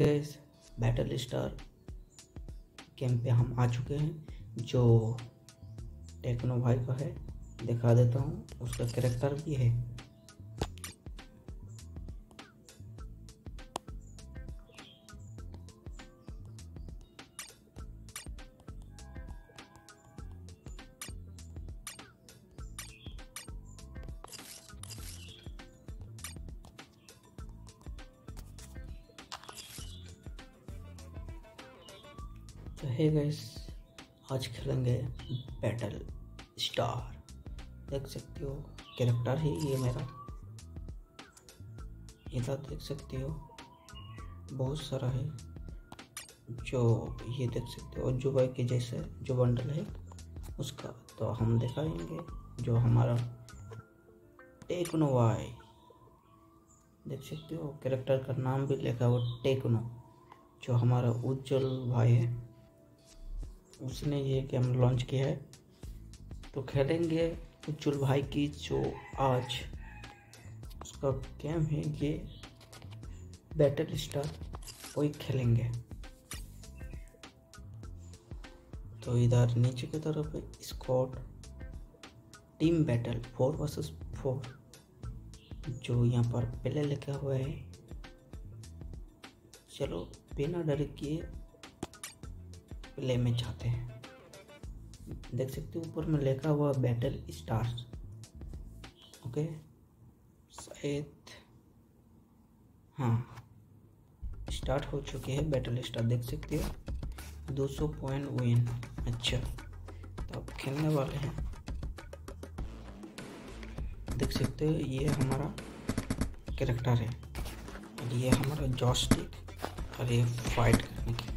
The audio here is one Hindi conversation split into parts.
गैस बैटल स्टार गेम पे हम आ चुके हैं, जो टेक्नो भाई का है, दिखा देता हूँ, उसका करेक्टर भी है। तो है गैस आज खेलेंगे बैटल स्टार देख सकते हो कैरेक्टर है ये मेरा। इधर देख सकते हो, बहुत सारा है। जो ये देख सकते हो, जो भाई के जैसे, जो बंडल है, उसका तो हम दिखाएँगे, जो हमारा टेक्नो वाई देख सकते हो कैरेक्टर का नाम भी लिखा हुआ टेक्नो जो हमारा उज्जवल भाई है। उसने ये गेम लॉन्च किया है। तो खेलेंगे उज्जवल भाई की जो आज उसका गेम है, ये बैटल स्टार वही खेलेंगे। तो इधर नीचे की तरफ़ है squad team battle four versus four जो यहाँ पर पहले लिखा हुआ है। चलो, बिना डर किए प्ले में जाते हैं। देख सकते हो, ऊपर में लिखा हुआ बैटल स्टार्स ओके शायद हाँ। स्टार्ट हो चुके हैं बैटल स्टार देख सकते हो। 200 पॉइंट विन अच्छा तो आप खेलने वाले हैं। देख सकते हो, ये हमारा कैरेक्टर है। और ये हमारा जॉस्टिक और ये फाइट करने की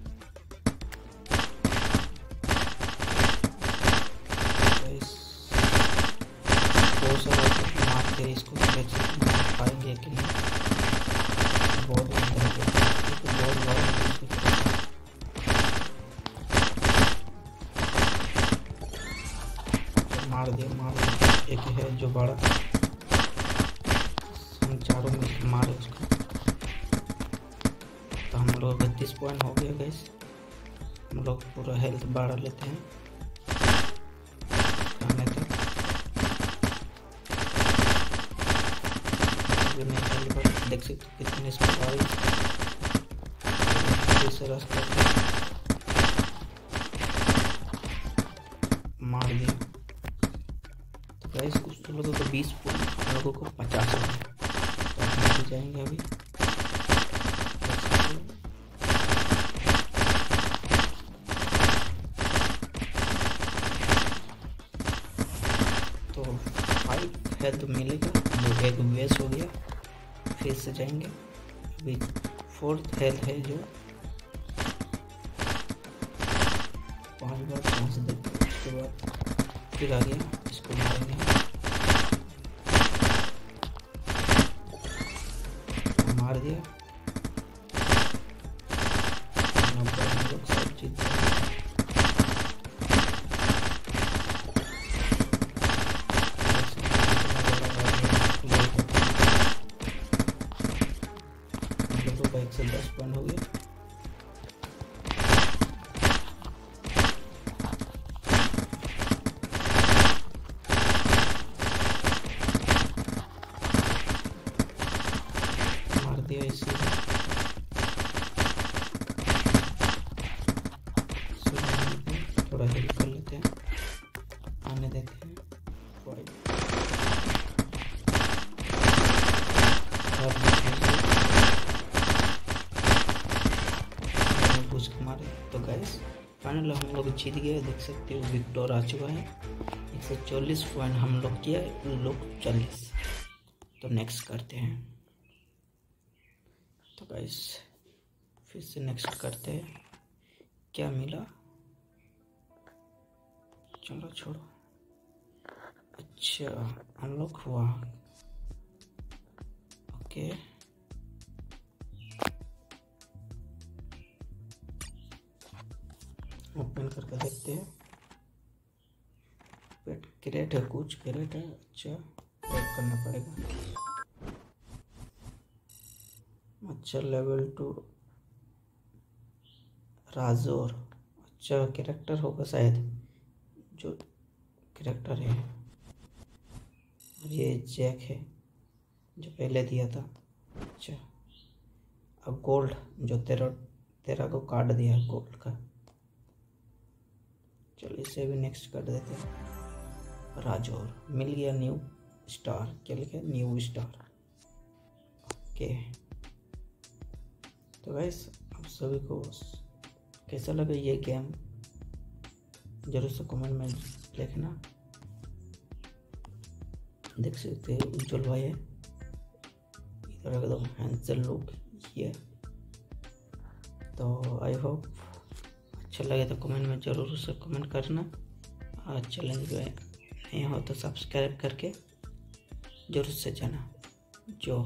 जो बड़ा हम चारों में मारे उसको। तो हम लोग बत्तीस पॉइंट हो गया गैस हम लोग पूरा हेल्थ बढ़ा लेते हैं। देख सकते कितनी मार दिया। तो कुछ तो लोगों को बीस पॉइंट हम लोगों को पचास तो जाएँगे अभी। तो फाइव हेल्थ मिलेगा। जो एक वेस्ट हो गया। फिर से जाएँगे। अभी फोर्थ हेल्थ है जो। पाँच बार पाँच दे उसके बाद फिर आ गया इसको मारेंगे। मार दिया इसी थोड़ा हेल्प कर लेते हैं आने देते हैं मारे तो गैस फाइनल हम लोग जीत गए देख सकते हो विक्टोर आ चुका है एक सौ चालीस पॉइंट हम लोग किया लोग चालीस तो नेक्स्ट करते हैं तो गैस फिर से नेक्स्ट करते हैं। क्या मिला? चलो छोड़ो। अच्छा अनलॉक हुआ। ओके ओपन करके देखते हैं। क्रेट है कुछ क्रेट है अच्छा करना पड़ेगा। अच्छा लेवल टू राजोर। अच्छा कैरेक्टर होगा शायद, जो कैरेक्टर है। ये जैक है, जो पहले दिया था। अच्छा अब गोल्ड जो तेरा तेरा को कार्ड दिया गोल्ड का। चलो, इसे भी नेक्स्ट कर देते हैं। राजौर, मिल गया न्यू स्टार क्या लिखा न्यू स्टार ओके तो गैस आप सभी को कैसा लगा ये गेम ज़रूर से कमेंट में लिखना। देख सकते हैं, उज्जवल भाई है। इधर एकदम हैंडसम लुक ये। तो आई होप अच्छा लगे तो कमेंट में ज़रूर से कमेंट करना। और चैलेंज में नहीं हो तो सब्सक्राइब करके ज़रूर से जाना। जो